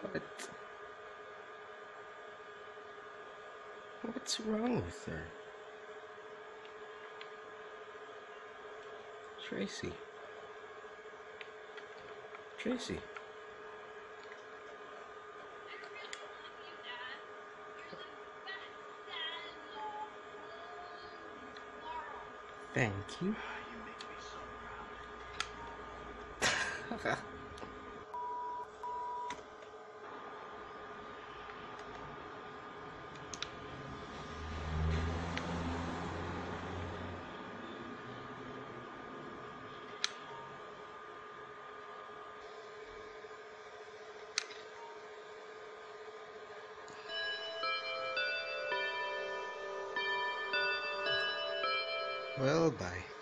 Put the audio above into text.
what? What's wrong with her? Tracy. Tracy. Thank you. Well, bye.